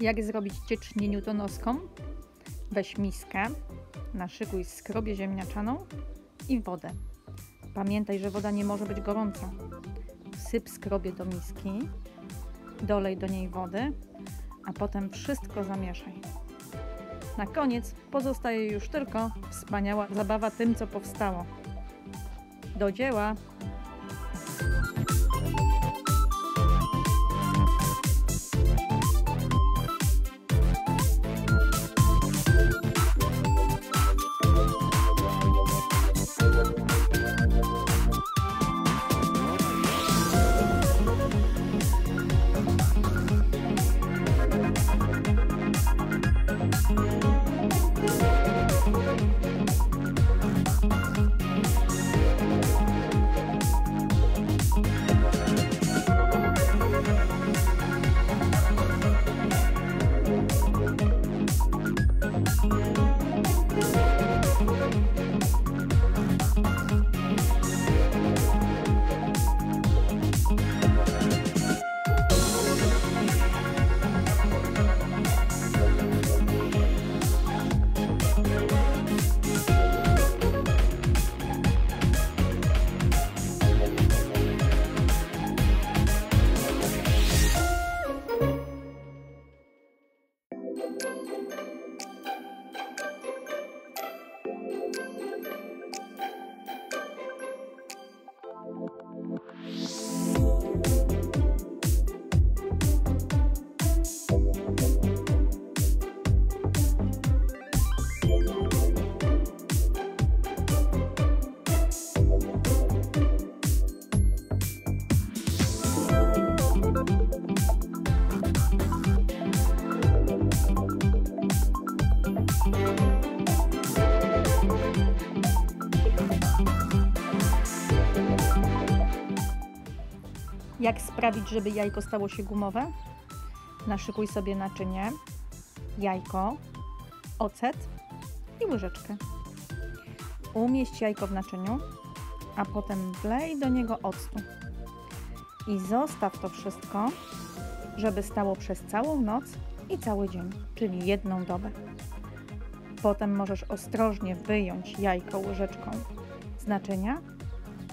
Jak zrobić dziecznię newtonowską? Weź miskę, naszykuj skrobię ziemniaczaną i wodę. Pamiętaj, że woda nie może być gorąca. Wsyp skrobię do miski, dolej do niej wody, a potem wszystko zamieszaj. Na koniec pozostaje już tylko wspaniała zabawa tym, co powstało. Do dzieła! フフフ。Jak sprawić, żeby jajko stało się gumowe? Naszykuj sobie naczynie, jajko, ocet i łyżeczkę. Umieść jajko w naczyniu, a potem wlej do niego octu. I zostaw to wszystko, żeby stało przez całą noc i cały dzień, czyli jedną dobę. Potem możesz ostrożnie wyjąć jajko łyżeczką z naczynia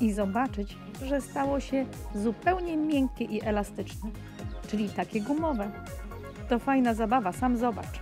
i zobaczyć, że stało się zupełnie miękkie i elastyczne, czyli takie gumowe. To fajna zabawa, sam zobacz.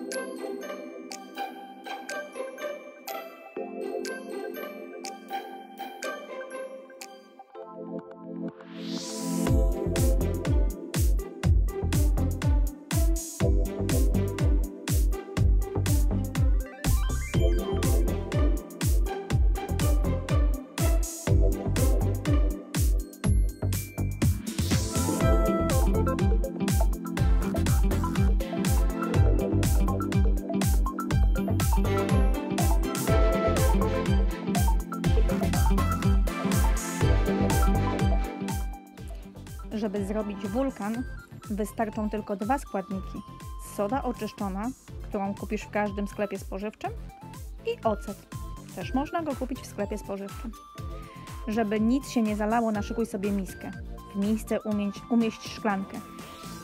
ハハハハ! Żeby zrobić wulkan, wystarczą tylko dwa składniki: soda oczyszczona, którą kupisz w każdym sklepie spożywczym, i ocet. Też można go kupić w sklepie spożywczym. Żeby nic się nie zalało, naszykuj sobie miskę. W miejsce umieść, umieść szklankę.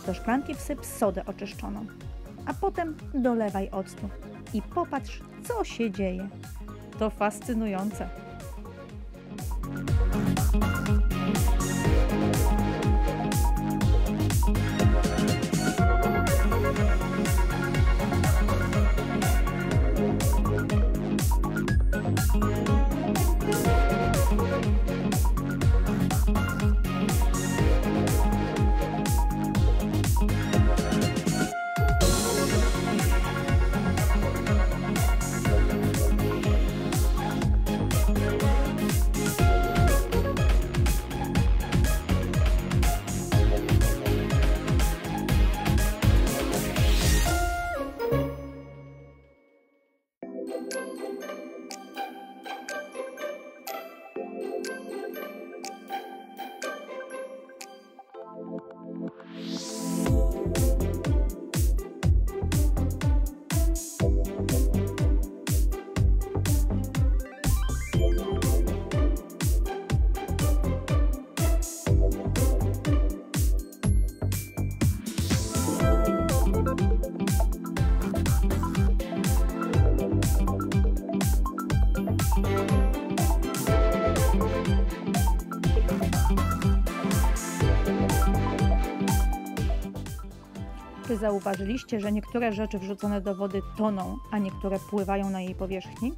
Do szklanki wsyp sodę oczyszczoną, a potem dolewaj octu i popatrz, co się dzieje. To fascynujące. Czy zauważyliście, że niektóre rzeczy wrzucone do wody toną, a niektóre pływają na jej powierzchni?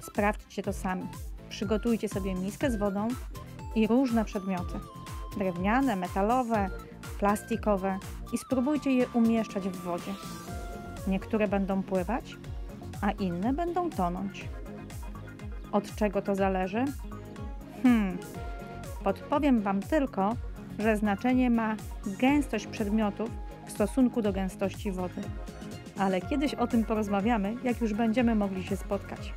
Sprawdźcie to sami. Przygotujcie sobie miskę z wodą i różne przedmioty drewniane, metalowe, plastikowe i spróbujcie je umieszczać w wodzie. Niektóre będą pływać, a inne będą tonąć. Od czego to zależy? Hmm, podpowiem Wam tylko, że znaczenie ma gęstość przedmiotów w stosunku do gęstości wody. Ale kiedyś o tym porozmawiamy, jak już będziemy mogli się spotkać.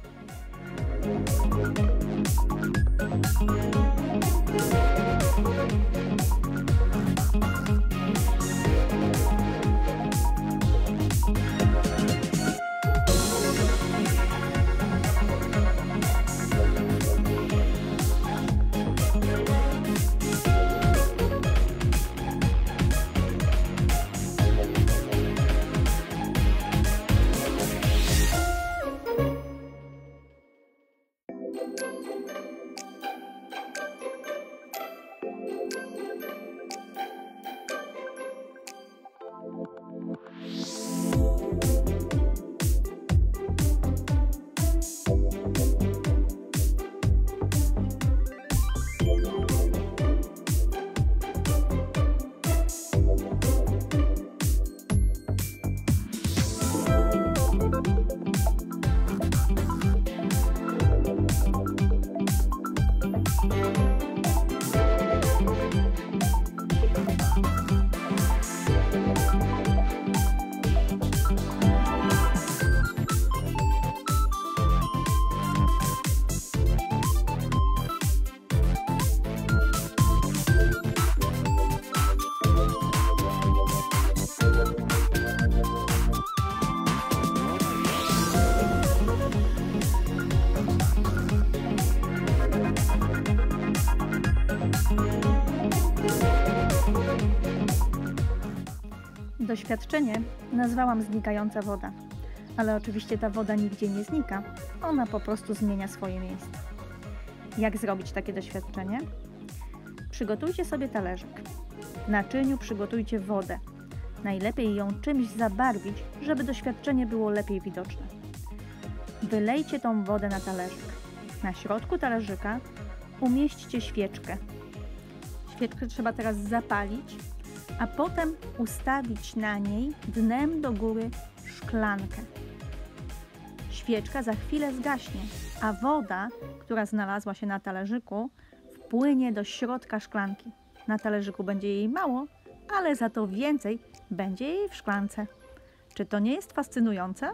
Doświadczenie nazwałam znikająca woda, ale oczywiście ta woda nigdzie nie znika, ona po prostu zmienia swoje miejsce. Jak zrobić takie doświadczenie? Przygotujcie sobie talerzyk. W naczyniu przygotujcie wodę. Najlepiej ją czymś zabarwić, żeby doświadczenie było lepiej widoczne. Wylejcie tą wodę na talerzyk. Na środku talerzyka umieśćcie świeczkę. Świeczkę trzeba teraz zapalić a potem ustawić na niej dnem do góry szklankę. Świeczka za chwilę zgaśnie, a woda, która znalazła się na talerzyku, wpłynie do środka szklanki. Na talerzyku będzie jej mało, ale za to więcej będzie jej w szklance. Czy to nie jest fascynujące?